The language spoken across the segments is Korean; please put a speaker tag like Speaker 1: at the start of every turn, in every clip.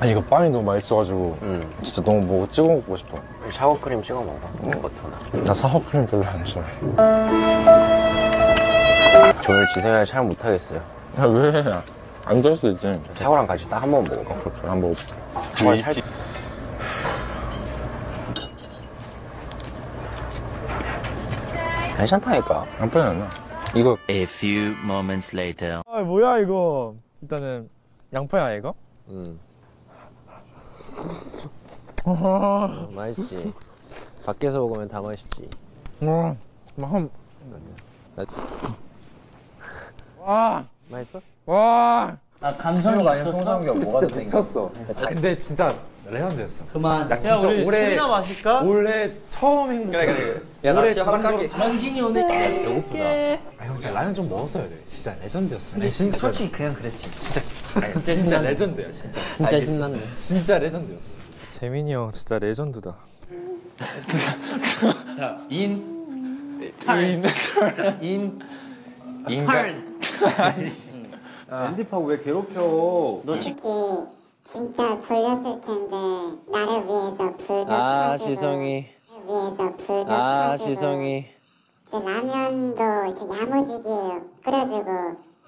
Speaker 1: 아 이거 빵이 너무 맛있어가지고
Speaker 2: 음.
Speaker 1: 진짜 너무 뭐 찍어 먹고 싶어.
Speaker 2: 샤워크림 찍어 먹어. 버터나.
Speaker 1: 나 사과크림 별로 안 좋아해.
Speaker 2: 저 오늘 지성이랑 촬영 못하겠어요.
Speaker 1: 야 왜? 안 될수 있지.
Speaker 2: 사과랑 같이 딱 한 번 먹어봐.
Speaker 1: 그렇게 한번 먹어볼게.
Speaker 2: 사과 살. 괜찮다니까.
Speaker 1: 나쁘지 않아. 이거
Speaker 3: A few moments later.
Speaker 4: 아 뭐야 이거 일단은 양파야 이거?
Speaker 2: 음.
Speaker 4: 아,
Speaker 2: 맛있지. 밖에서 먹으면 다 맛있지.
Speaker 4: 와, 한,
Speaker 2: 나-
Speaker 4: 와,
Speaker 2: 맛있어?
Speaker 4: 와.
Speaker 5: 아 감성이 더
Speaker 2: 미쳤어.
Speaker 4: 아, 근데 진짜 레전드였어.
Speaker 5: 그만
Speaker 4: 나 진짜
Speaker 5: 우리
Speaker 4: 올해
Speaker 5: 술이나 마실까?
Speaker 4: 올해 처음 행복. 그래 그래.
Speaker 5: 야, 나
Speaker 4: 올해
Speaker 5: 진짜 허락할게. 연진이 오늘 배고프다
Speaker 4: 아, 형 진짜 라면 좀 먹었어야 돼. 진짜 레전드였어. 네, 진짜
Speaker 5: 솔직히 그냥 그랬지 진짜
Speaker 4: 아니, 진짜, 진짜 레전드야 진짜.
Speaker 2: 진짜. 신났네.
Speaker 4: 진짜 레전드였어. 재민이 형 진짜 레전드다.
Speaker 5: 자 인,
Speaker 4: 인.
Speaker 5: 인,
Speaker 4: 인간.
Speaker 5: 앤디파고 왜 괴롭혀 너
Speaker 6: 특히 진짜 졸렸을 텐데 나를 위해서 불도
Speaker 2: 아,
Speaker 6: 켜주고
Speaker 2: 지성이.
Speaker 6: 나를 위해서 불도
Speaker 2: 아,
Speaker 6: 켜주고.
Speaker 2: 지성이.
Speaker 6: 이제 라면도 이제 야무지게 끓여주고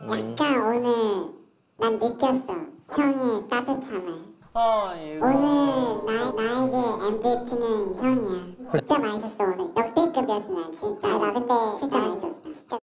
Speaker 6: 약간 오늘 난 느꼈어. 형의 따뜻함을.
Speaker 5: 아이고.
Speaker 6: 오늘 나, 나에게 MVP는 형이야. 진짜 맛있었어 오늘. 역대급이었어 난 진짜. 나 근데 진짜 맛있었어. 진짜